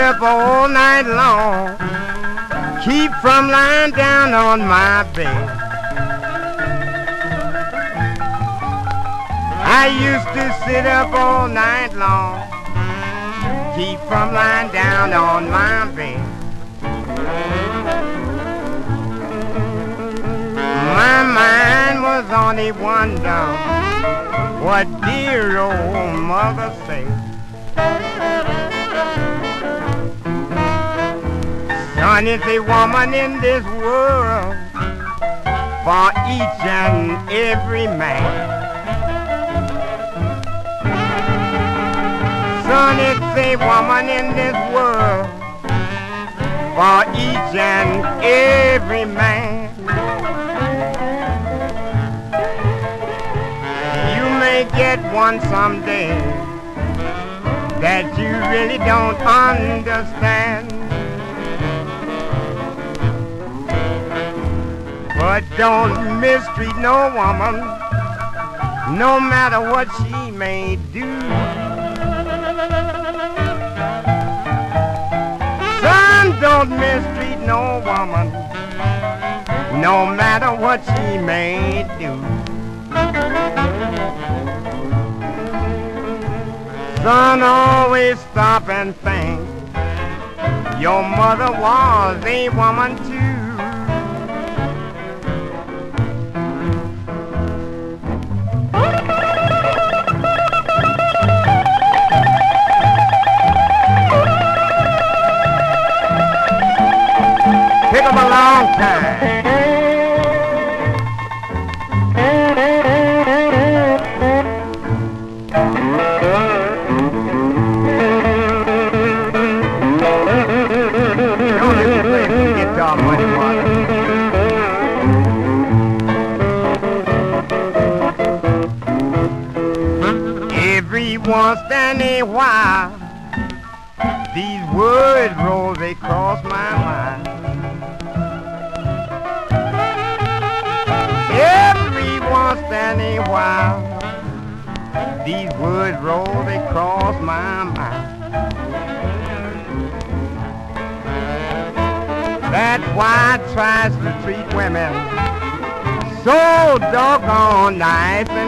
up all night long. Keep from lying down on my bed. I used to sit up all night long. Keep from lying down on my bed. My mind was on a wonder what dear old mother said. Son is a woman in this world for each and every man. Son it's a woman in this world for each and every man. You may get one someday that you really don't understand. But don't mistreat no woman, no matter what she may do. Son, don't mistreat no woman, no matter what she may do. Son, always stop and think. Your mother was a woman too. Every once in a while, these words roll across my mind. Every once in a while, these words roll across my mind. That's why I tries to treat women so doggone nice.